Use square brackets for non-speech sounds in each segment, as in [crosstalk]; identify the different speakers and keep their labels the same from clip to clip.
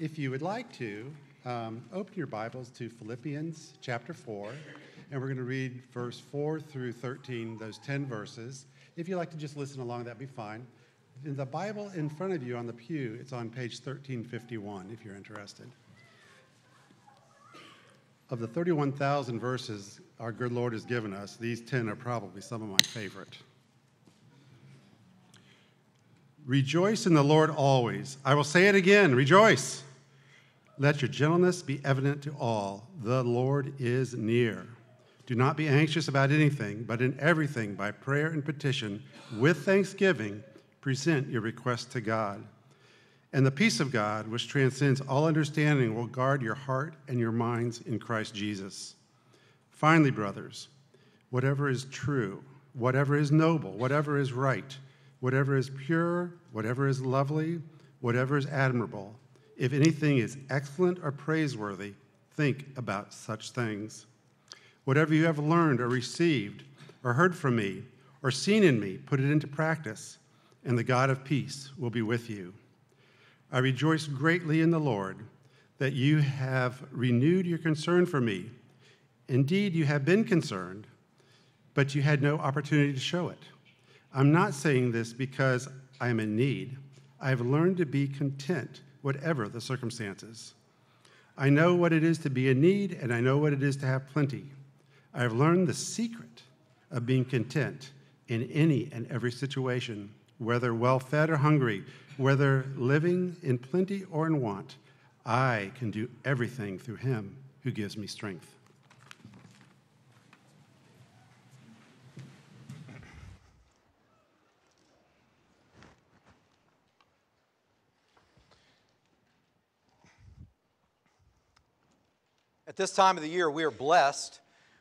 Speaker 1: If you would like to, um, open your Bibles to Philippians chapter 4, and we're going to read verse 4 through 13, those 10 verses. If you'd like to just listen along, that'd be fine. In the Bible in front of you on the pew, it's on page 1351 if you're interested. Of the 31,000 verses our good Lord has given us, these 10 are probably some of my favorite. Rejoice in the Lord always. I will say it again rejoice. Let your gentleness be evident to all. The Lord is near. Do not be anxious about anything, but in everything, by prayer and petition, with thanksgiving, present your requests to God. And the peace of God, which transcends all understanding, will guard your heart and your minds in Christ Jesus. Finally, brothers, whatever is true, whatever is noble, whatever is right, whatever is pure, whatever is lovely, whatever is admirable, if anything is excellent or praiseworthy, think about such things. Whatever you have learned or received or heard from me or seen in me, put it into practice, and the God of peace will be with you. I rejoice greatly in the Lord that you have renewed your concern for me. Indeed, you have been concerned, but you had no opportunity to show it. I'm not saying this because I am in need. I have learned to be content, whatever the circumstances. I know what it is to be in need, and I know what it is to have plenty. I have learned the secret of being content in any and every situation, whether well fed or hungry, whether living in plenty or in want. I can do everything through him who gives me strength.
Speaker 2: At this time of the year, we are blessed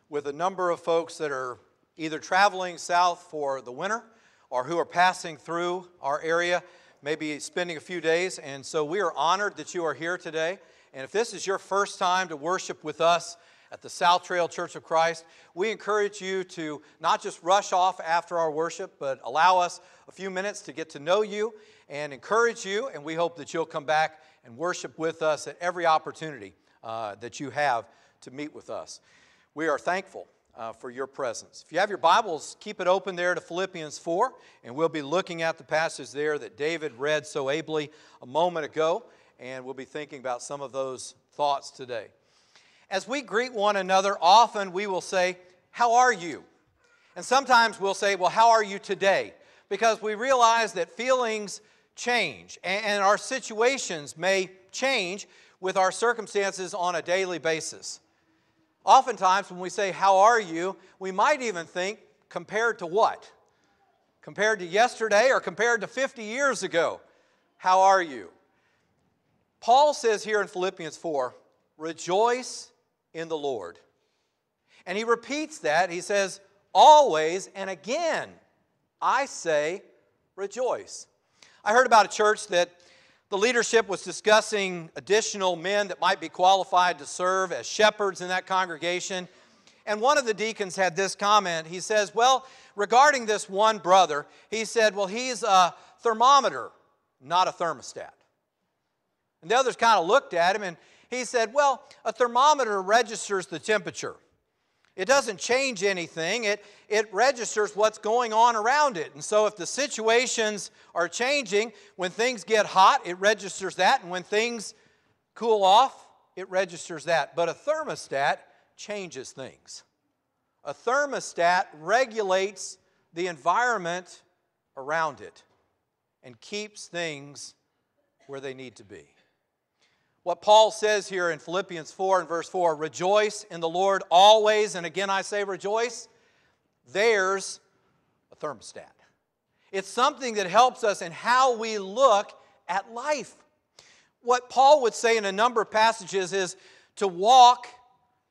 Speaker 2: with a number of folks that are either traveling south for the winter or who are passing through our area, maybe spending a few days. And so we are honored that you are here today. And if this is your first time to worship with us at the South Trail Church of Christ, we encourage you to not just rush off after our worship, but allow us a few minutes to get to know you and encourage you. And we hope that you'll come back and worship with us at every opportunity uh, that you have to meet with us. We are thankful uh, for your presence. If you have your Bibles, keep it open there to Philippians 4, and we'll be looking at the passage there that David read so ably a moment ago, and we'll be thinking about some of those thoughts today. As we greet one another, often we will say, How are you? And sometimes we'll say, Well, how are you today? Because we realize that feelings change and our situations may change with our circumstances on a daily basis. Oftentimes, when we say, How are you? we might even think, Compared to what? Compared to yesterday or compared to 50 years ago? How are you? Paul says here in Philippians 4, Rejoice in the Lord. And he repeats that. He says, Always and again, I say, Rejoice. I heard about a church that the leadership was discussing additional men that might be qualified to serve as shepherds in that congregation. And one of the deacons had this comment. He says, Well, regarding this one brother, he said, Well, he's a thermometer, not a thermostat. And the others kind of looked at him and he said, Well, a thermometer registers the temperature. It doesn't change anything, it, it registers what's going on around it. And so, if the situations are changing, when things get hot, it registers that. And when things cool off, it registers that. But a thermostat changes things. A thermostat regulates the environment around it and keeps things where they need to be what Paul says here in Philippians 4 and verse 4 rejoice in the Lord always. And again, I say rejoice. There's a thermostat. It's something that helps us in how we look at life. What Paul would say in a number of passages is to walk,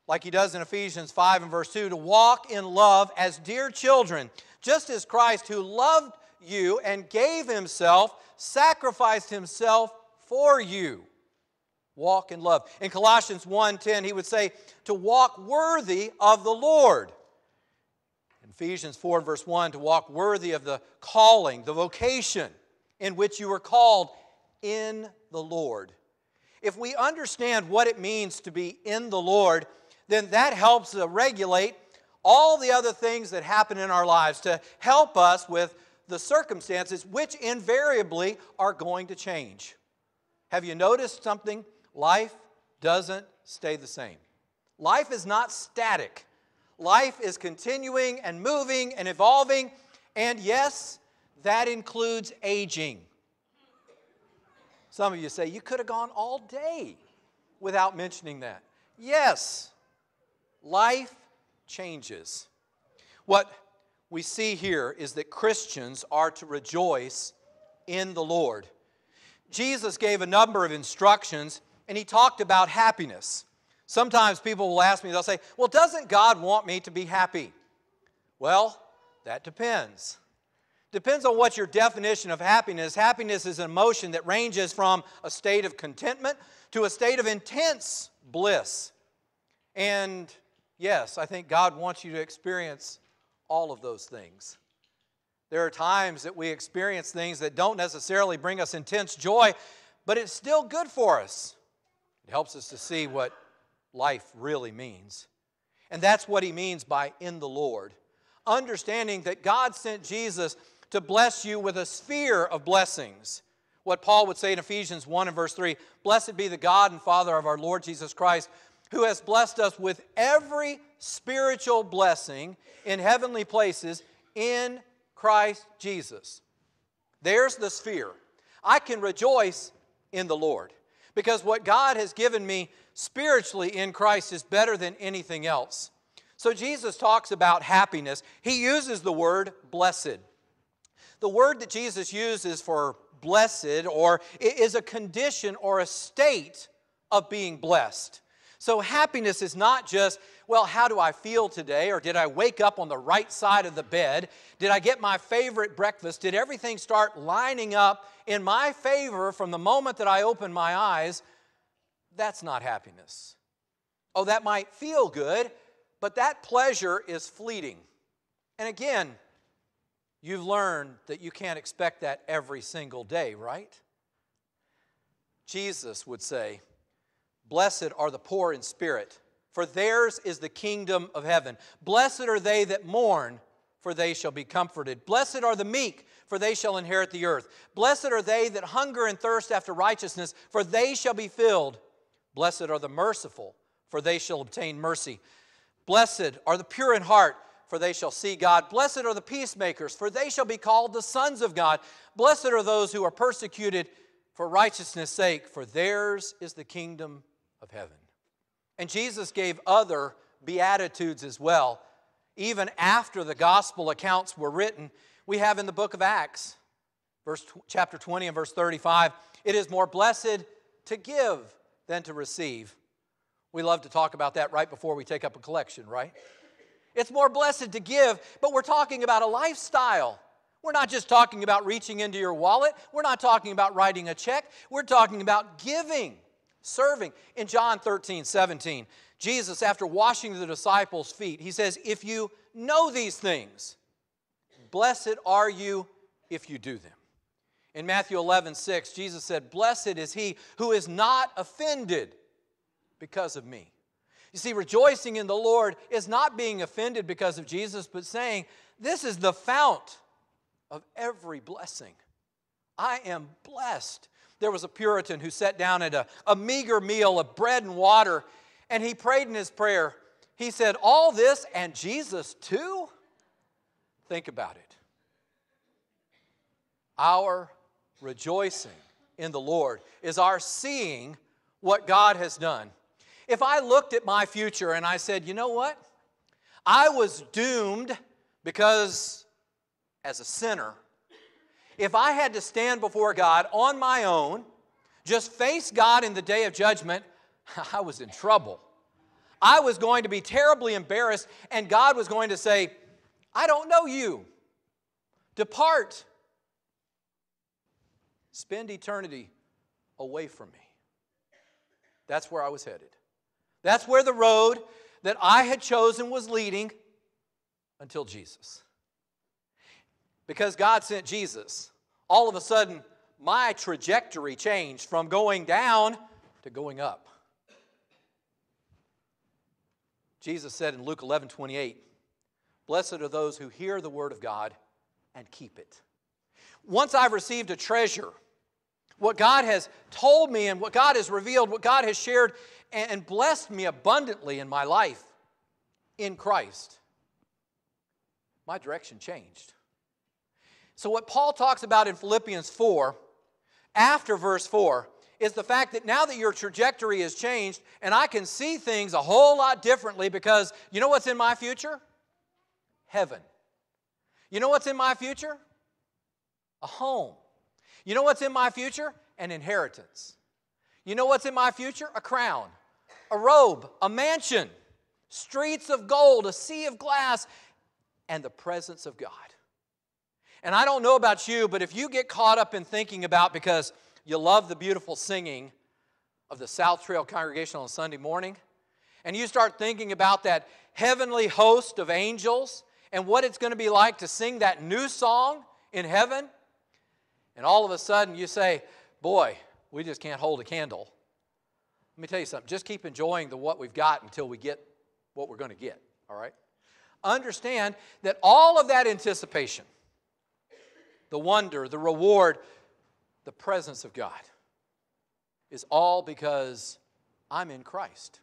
Speaker 2: like he does in Ephesians 5 and verse 2, to walk in love as dear children, just as Christ, who loved you and gave himself, sacrificed himself for you walk in love. In Colossians 1:10 he would say to walk worthy of the Lord. In Ephesians 4 verse 1 to walk worthy of the calling, the vocation in which you were called in the Lord. If we understand what it means to be in the Lord, then that helps to regulate all the other things that happen in our lives, to help us with the circumstances which invariably are going to change. Have you noticed something? Life doesn't stay the same. Life is not static. Life is continuing and moving and evolving, and yes, that includes aging. Some of you say, you could have gone all day without mentioning that. Yes, life changes. What we see here is that Christians are to rejoice in the Lord. Jesus gave a number of instructions and he talked about happiness. Sometimes people will ask me, they'll say, Well, doesn't God want me to be happy? Well, that depends. Depends on what your definition of happiness. Happiness is an emotion that ranges from a state of contentment to a state of intense bliss. And yes, I think God wants you to experience all of those things. There are times that we experience things that don't necessarily bring us intense joy, but it's still good for us. It helps us to see what life really means. And that's what he means by in the Lord. Understanding that God sent Jesus to bless you with a sphere of blessings. What Paul would say in Ephesians 1 and verse 3 Blessed be the God and Father of our Lord Jesus Christ, who has blessed us with every spiritual blessing in heavenly places in Christ Jesus. There's the sphere. I can rejoice in the Lord because what God has given me spiritually in Christ is better than anything else. So Jesus talks about happiness. He uses the word blessed. The word that Jesus uses for blessed or is a condition or a state of being blessed. So happiness is not just, well, how do I feel today? Or did I wake up on the right side of the bed? Did I get my favorite breakfast? Did everything start lining up in my favor from the moment that I opened my eyes? That's not happiness. Oh, that might feel good, but that pleasure is fleeting. And again, you've learned that you can't expect that every single day, right? Jesus would say, Blessed are the poor in spirit, for theirs is the kingdom of heaven. Blessed are they that mourn, for they shall be comforted. Blessed are the meek, for they shall inherit the earth. Blessed are they that hunger and thirst after righteousness, for they shall be filled. Blessed are the merciful, for they shall obtain mercy. Blessed are the pure in heart, for they shall see God. Blessed are the peacemakers, for they shall be called the sons of God. Blessed are those who are persecuted for righteousness' sake, for theirs is the kingdom of heaven. And Jesus gave other beatitudes as well. Even after the gospel accounts were written, we have in the book of Acts, verse chapter 20 and verse 35, it is more blessed to give than to receive. We love to talk about that right before we take up a collection, right? It's more blessed to give, but we're talking about a lifestyle. We're not just talking about reaching into your wallet. We're not talking about writing a check. We're talking about giving serving. In John 13, 17, Jesus, after washing the disciples' feet, he says, If you know these things, blessed are you if you do them. In Matthew 11, 6, Jesus said, Blessed is he who is not offended because of me. You see, rejoicing in the Lord is not being offended because of Jesus, but saying, This is the fount of every blessing. I am blessed there was a Puritan who sat down at a, a meager meal of bread and water, and he prayed in his prayer. He said, All this and Jesus too? Think about it. Our rejoicing in the Lord is our seeing what God has done. If I looked at my future and I said, you know what? I was doomed because as a sinner, if I had to stand before God on my own, just face God in the day of judgment, [laughs] I was in trouble. I was going to be terribly embarrassed, and God was going to say, I don't know you. Depart. Spend eternity away from me. That's where I was headed. That's where the road that I had chosen was leading until Jesus. Because God sent Jesus, all of a sudden, my trajectory changed from going down to going up. Jesus said in Luke 11 28, Blessed are those who hear the word of God and keep it. Once I've received a treasure, what God has told me and what God has revealed, what God has shared and blessed me abundantly in my life in Christ, my direction changed. So, what Paul talks about in Philippians 4, after verse 4, is the fact that now that your trajectory has changed and I can see things a whole lot differently because you know what's in my future? Heaven. You know what's in my future? A home. You know what's in my future? An inheritance. You know what's in my future? A crown, a robe, a mansion, streets of gold, a sea of glass, and the presence of God. And I don't know about you, but if you get caught up in thinking about because you love the beautiful singing of the South Trail congregation on Sunday morning, and you start thinking about that heavenly host of angels and what it's going to be like to sing that new song in heaven, and all of a sudden you say, Boy, we just can't hold a candle. Let me tell you something. Just keep enjoying the what we've got until we get what we're going to get, all right? Understand that all of that anticipation, the wonder, the reward, the presence of God, is all because I'm in Christ.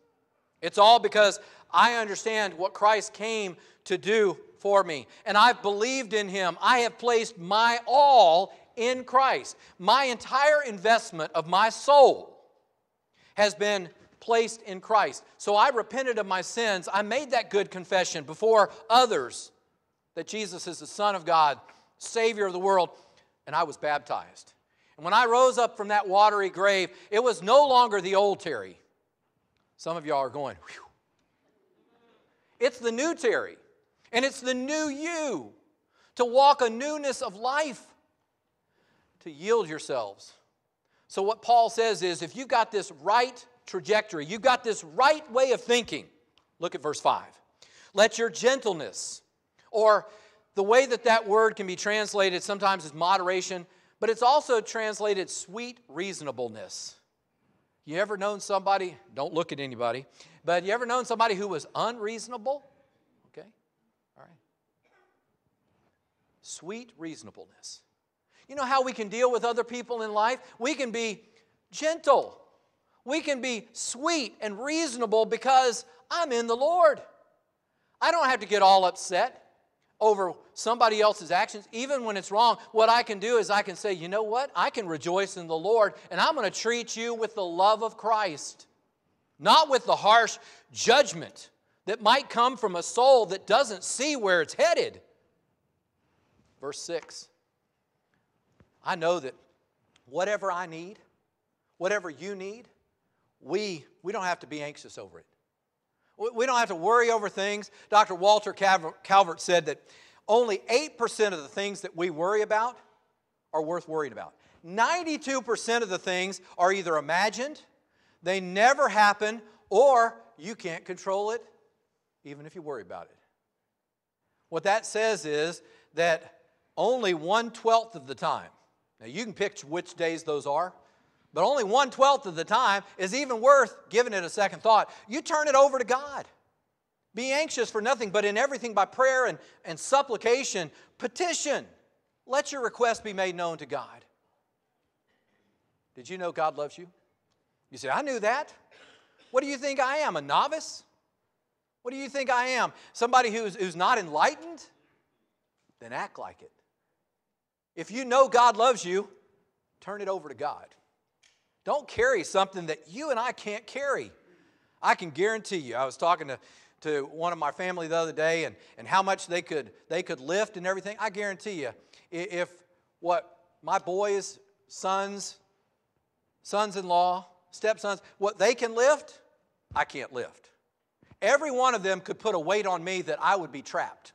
Speaker 2: It's all because I understand what Christ came to do for me. And I've believed in Him. I have placed my all in Christ. My entire investment of my soul has been placed in Christ. So I repented of my sins. I made that good confession before others that Jesus is the Son of God, Savior of the world, and I was baptized. And when I rose up from that watery grave, it was no longer the old Terry. Some of y'all are going, Whew. It's the new Terry, and it's the new you to walk a newness of life to yield yourselves. So, what Paul says is if you've got this right trajectory, you've got this right way of thinking, look at verse 5. Let your gentleness, or the way that that word can be translated sometimes is moderation, but it's also translated sweet reasonableness. You ever known somebody, don't look at anybody, but you ever known somebody who was unreasonable? Okay, all right. Sweet reasonableness. You know how we can deal with other people in life? We can be gentle. We can be sweet and reasonable because I'm in the Lord. I don't have to get all upset over somebody else's actions, even when it's wrong. What I can do is I can say, you know what? I can rejoice in the Lord, and I'm going to treat you with the love of Christ, not with the harsh judgment that might come from a soul that doesn't see where it's headed. Verse 6 I know that whatever I need, whatever you need, we, we don't have to be anxious over it. We don't have to worry over things. Dr. Walter Calvert said that only 8% of the things that we worry about are worth worrying about. 92% of the things are either imagined, they never happen, or you can't control it, even if you worry about it. What that says is that only one twelfth of the time now, you can pick which days those are, but only one twelfth of the time is even worth giving it a second thought. You turn it over to God. Be anxious for nothing, but in everything by prayer and, and supplication, petition. Let your request be made known to God. Did you know God loves you? You say, I knew that. What do you think I am, a novice? What do you think I am? Somebody who's, who's not enlightened? Then act like it. If you know God loves you, turn it over to God. Don't carry something that you and I can't carry. I can guarantee you, I was talking to, to one of my family the other day and, and how much they could, they could lift and everything. I guarantee you, if what my boys, sons, sons in law, stepsons, what they can lift, I can't lift. Every one of them could put a weight on me that I would be trapped.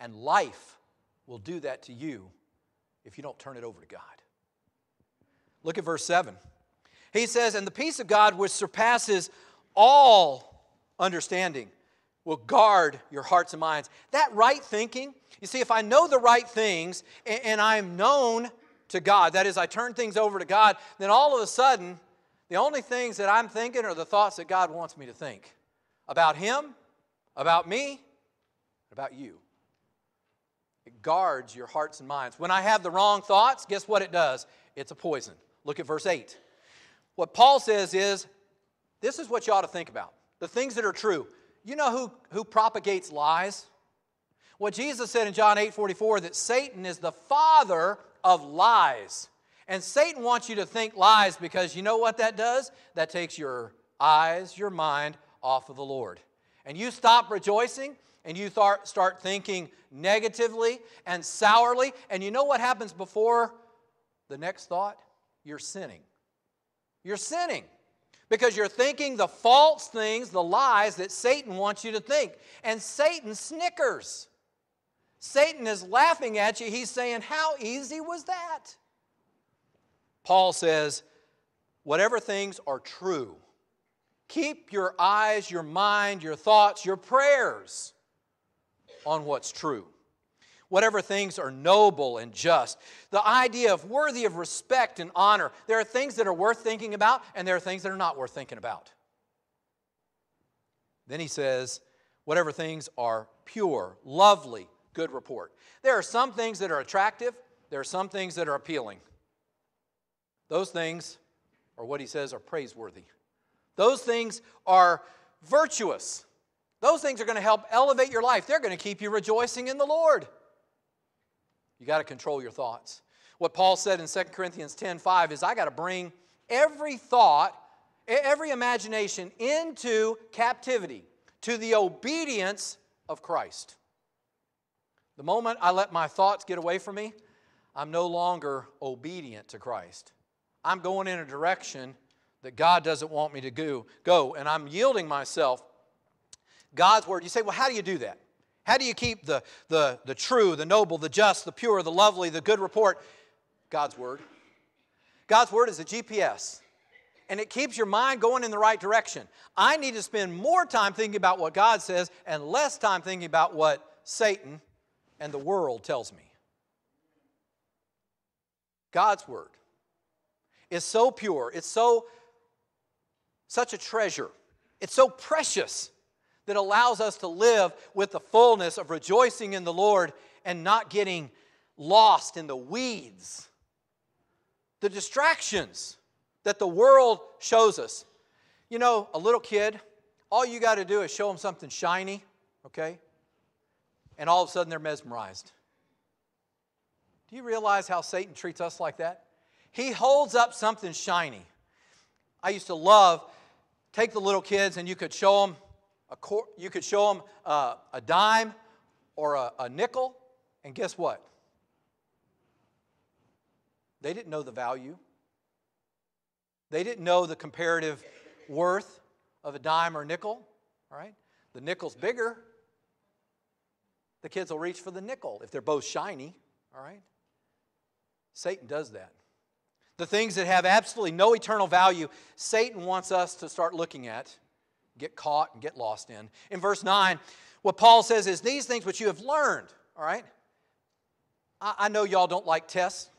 Speaker 2: And life will do that to you if you don't turn it over to God. Look at verse 7. He says, And the peace of God, which surpasses all understanding, will guard your hearts and minds. That right thinking, you see, if I know the right things and I'm known to God, that is, I turn things over to God, then all of a sudden, the only things that I'm thinking are the thoughts that God wants me to think about Him, about me, about you. It guards your hearts and minds. When I have the wrong thoughts, guess what it does? It's a poison. Look at verse 8. What Paul says is this is what you ought to think about the things that are true. You know who, who propagates lies? What Jesus said in John 8 44 that Satan is the father of lies. And Satan wants you to think lies because you know what that does? That takes your eyes, your mind off of the Lord. And you stop rejoicing and you start thinking negatively and sourly. And you know what happens before the next thought? You're sinning. You're sinning because you're thinking the false things, the lies that Satan wants you to think. And Satan snickers. Satan is laughing at you. He's saying, How easy was that? Paul says, Whatever things are true, keep your eyes, your mind, your thoughts, your prayers on what's true. Whatever things are noble and just. The idea of worthy of respect and honor. There are things that are worth thinking about, and there are things that are not worth thinking about. Then he says, whatever things are pure, lovely, good report. There are some things that are attractive, there are some things that are appealing. Those things are what he says are praiseworthy. Those things are virtuous. Those things are going to help elevate your life. They're going to keep you rejoicing in the Lord. You got to control your thoughts. What Paul said in 2 Corinthians 10 5 is, I got to bring every thought, every imagination into captivity to the obedience of Christ. The moment I let my thoughts get away from me, I'm no longer obedient to Christ. I'm going in a direction that God doesn't want me to go, go and I'm yielding myself God's word. You say, well, how do you do that? How do you keep the, the, the true, the noble, the just, the pure, the lovely, the good report? God's word. God's word is a GPS, and it keeps your mind going in the right direction. I need to spend more time thinking about what God says and less time thinking about what Satan and the world tells me. God's word is so pure, it's so such a treasure. It's so precious that allows us to live with the fullness of rejoicing in the Lord and not getting lost in the weeds. The distractions that the world shows us. You know, a little kid, all you got to do is show them something shiny, okay? And all of a sudden they're mesmerized. Do you realize how Satan treats us like that? He holds up something shiny. I used to love take the little kids and you could show them cor- you could show them uh, a dime or a, a nickel, and guess what? They didn't know the value. They didn't know the comparative worth of a dime or nickel, right? The nickel's bigger. The kids will reach for the nickel if they're both shiny, all right? Satan does that. The things that have absolutely no eternal value, Satan wants us to start looking at get caught and get lost in. In verse 9, what Paul says is, These things which you have learned, all right? I, I know y'all don't like tests.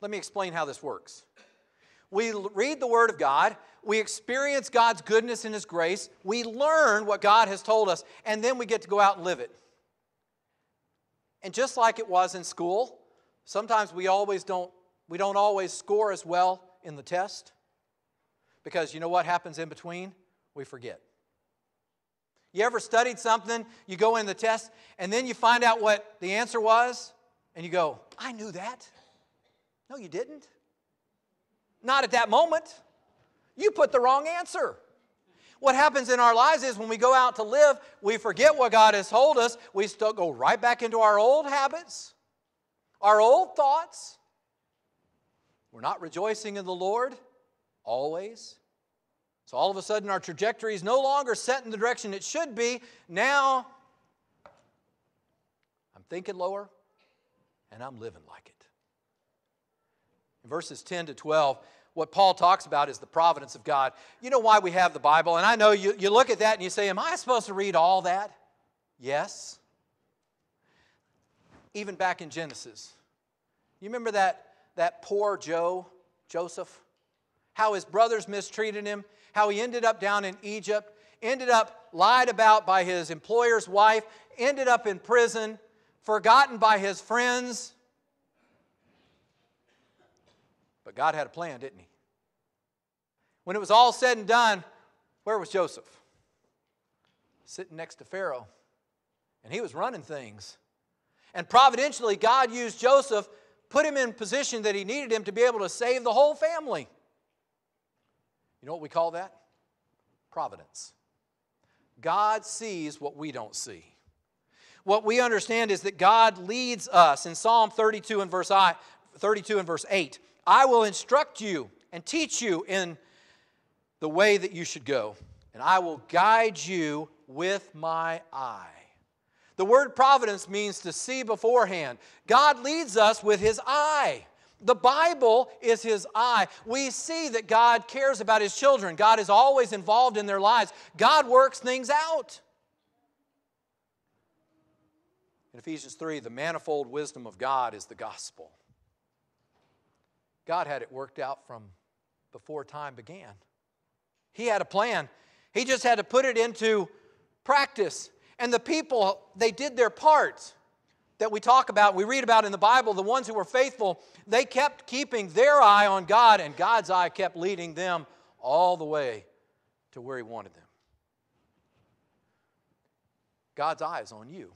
Speaker 2: Let me explain how this works. We read the Word of God, we experience God's goodness and His grace, we learn what God has told us, and then we get to go out and live it. And just like it was in school, sometimes we always don't we don't always score as well in the test because you know what happens in between? We forget. You ever studied something, you go in the test, and then you find out what the answer was, and you go, I knew that. No, you didn't. Not at that moment. You put the wrong answer. What happens in our lives is when we go out to live, we forget what God has told us. We still go right back into our old habits, our old thoughts. We're not rejoicing in the Lord always. So all of a sudden, our trajectory is no longer set in the direction it should be. Now, I'm thinking lower and I'm living like it. In verses 10 to 12, what Paul talks about is the providence of God. You know why we have the Bible? And I know you, you look at that and you say, Am I supposed to read all that? Yes. Even back in Genesis. You remember that, that poor Joe, Joseph, how his brothers mistreated him, how he ended up down in Egypt, ended up lied about by his employer's wife, ended up in prison, forgotten by his friends. But God had a plan, didn't he? When it was all said and done, where was Joseph? Sitting next to Pharaoh. And he was running things. And providentially, God used Joseph, put him in position that he needed him to be able to save the whole family. Know what we call that? Providence. God sees what we don't see. What we understand is that God leads us in Psalm 32 and verse I, 32 and verse 8. I will instruct you and teach you in the way that you should go, and I will guide you with my eye. The word providence means to see beforehand. God leads us with his eye. The Bible is his eye. We see that God cares about his children. God is always involved in their lives. God works things out. In Ephesians 3, the manifold wisdom of God is the gospel. God had it worked out from before time began. He had a plan. He just had to put it into practice. And the people, they did their part that we talk about, we read about in the Bible, the ones who were faithful, they kept keeping their eye on God, and God's eye kept leading them all the way to where He wanted them. God's eye is on you.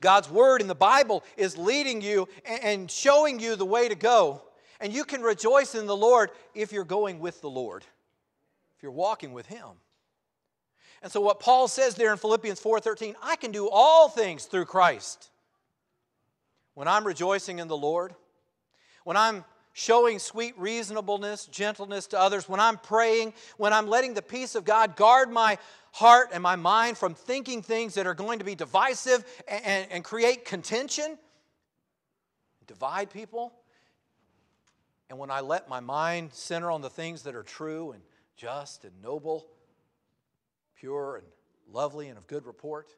Speaker 2: God's word in the Bible is leading you and showing you the way to go. And you can rejoice in the Lord if you're going with the Lord, if you're walking with Him. And so what Paul says there in Philippians 4:13, I can do all things through Christ. When I'm rejoicing in the Lord, when I'm showing sweet reasonableness, gentleness to others, when I'm praying, when I'm letting the peace of God guard my heart and my mind from thinking things that are going to be divisive and, and, and create contention, divide people, and when I let my mind center on the things that are true and just and noble, pure and lovely and of good report,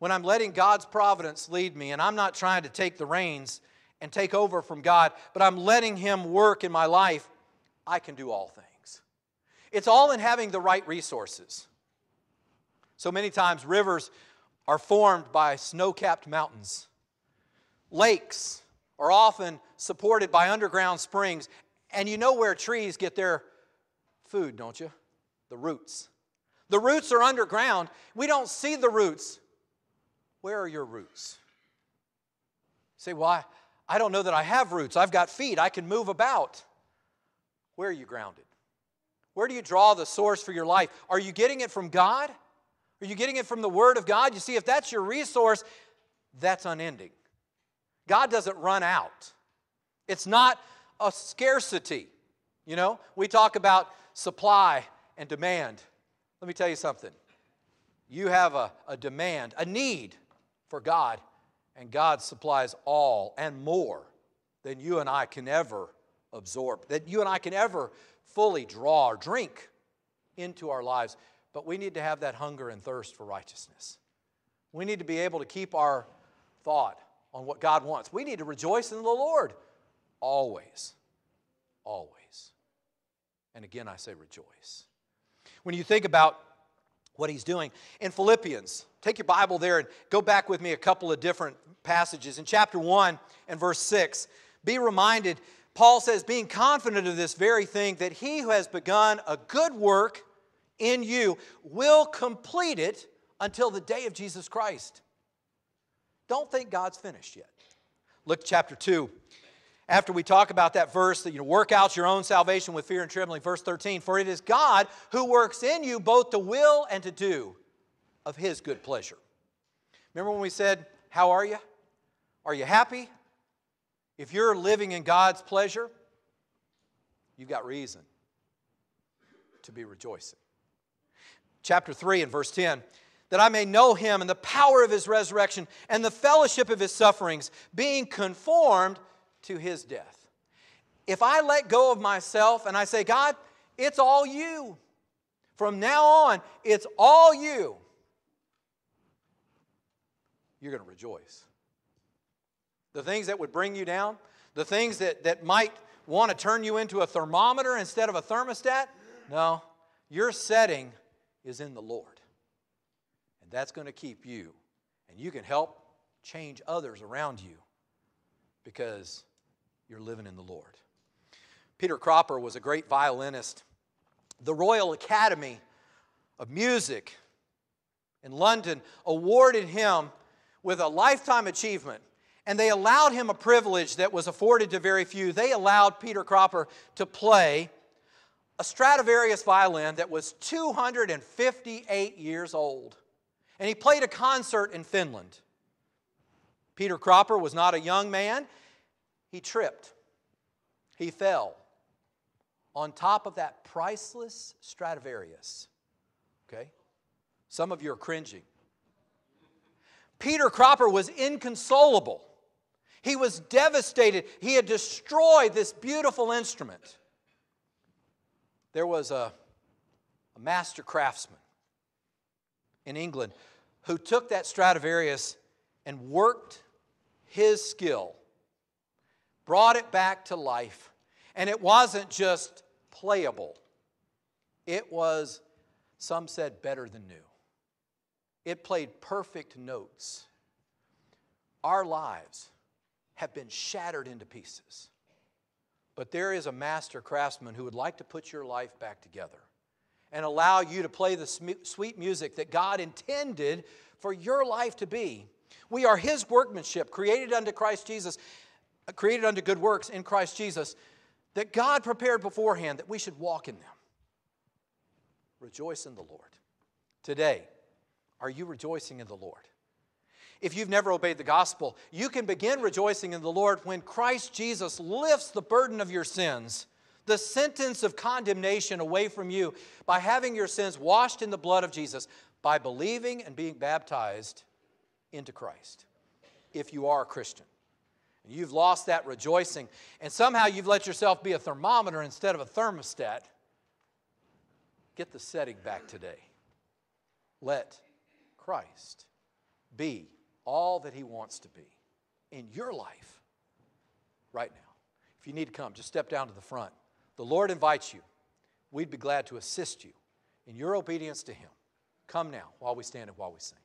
Speaker 2: when I'm letting God's providence lead me and I'm not trying to take the reins and take over from God, but I'm letting Him work in my life, I can do all things. It's all in having the right resources. So many times, rivers are formed by snow capped mountains. Lakes are often supported by underground springs. And you know where trees get their food, don't you? The roots. The roots are underground. We don't see the roots. Where are your roots? say, why? I don't know that I have roots. I've got feet. I can move about. Where are you grounded? Where do you draw the source for your life? Are you getting it from God? Are you getting it from the Word of God? You see, if that's your resource, that's unending. God doesn't run out. It's not a scarcity. You know, we talk about supply and demand. Let me tell you something. You have a, a demand, a need for God, and God supplies all and more than you and I can ever absorb, that you and I can ever fully draw or drink into our lives. But we need to have that hunger and thirst for righteousness. We need to be able to keep our thought on what God wants. We need to rejoice in the Lord always. Always. And again, I say rejoice. When you think about what he's doing in Philippians, take your Bible there and go back with me a couple of different passages. In chapter 1 and verse 6, be reminded, Paul says, being confident of this very thing, that he who has begun a good work in you will complete it until the day of Jesus Christ. Don't think God's finished yet. Look chapter 2 after we talk about that verse that you know, work out your own salvation with fear and trembling, verse 13, for it is God who works in you both to will and to do of his good pleasure. Remember when we said, How are you? Are you happy? If you're living in God's pleasure, you've got reason to be rejoicing. Chapter 3 and verse 10 that I may know him and the power of his resurrection and the fellowship of his sufferings, being conformed to his death. If I let go of myself and I say, God, it's all you. From now on, it's all you. You're going to rejoice. The things that would bring you down, the things that, that might want to turn you into a thermometer instead of a thermostat. No, your setting is in the Lord. And that's going to keep you. And you can help change others around you because you're living in the Lord. Peter Cropper was a great violinist. The Royal Academy of Music in London awarded him with a lifetime achievement and they allowed him a privilege that was afforded to very few. They allowed Peter Cropper to play a Stradivarius violin that was 258 years old. And he played a concert in Finland. Peter Cropper was not a young man. He tripped, he fell on top of that priceless Stradivarius. Okay? Some of you are cringing. Peter Cropper was inconsolable. He was devastated. He had destroyed this beautiful instrument. There was a, a master craftsman in England who took that Stradivarius and worked his skill, brought it back to life. And it wasn't just playable, it was, some said, better than new. It played perfect notes. Our lives have been shattered into pieces. But there is a master craftsman who would like to put your life back together and allow you to play the sweet music that God intended for your life to be. We are His workmanship, created unto Christ Jesus, created unto good works in Christ Jesus, that God prepared beforehand that we should walk in them. Rejoice in the Lord. Today, are you rejoicing in the Lord? If you've never obeyed the gospel, you can begin rejoicing in the Lord when Christ Jesus lifts the burden of your sins, the sentence of condemnation away from you by having your sins washed in the blood of Jesus, by believing and being baptized into Christ. If you are a Christian, you've lost that rejoicing, and somehow you've let yourself be a thermometer instead of a thermostat, get the setting back today. Let Christ be all that He wants to be in your life right now. If you need to come, just step down to the front. The Lord invites you. We'd be glad to assist you in your obedience to Him. Come now while we stand and while we sing.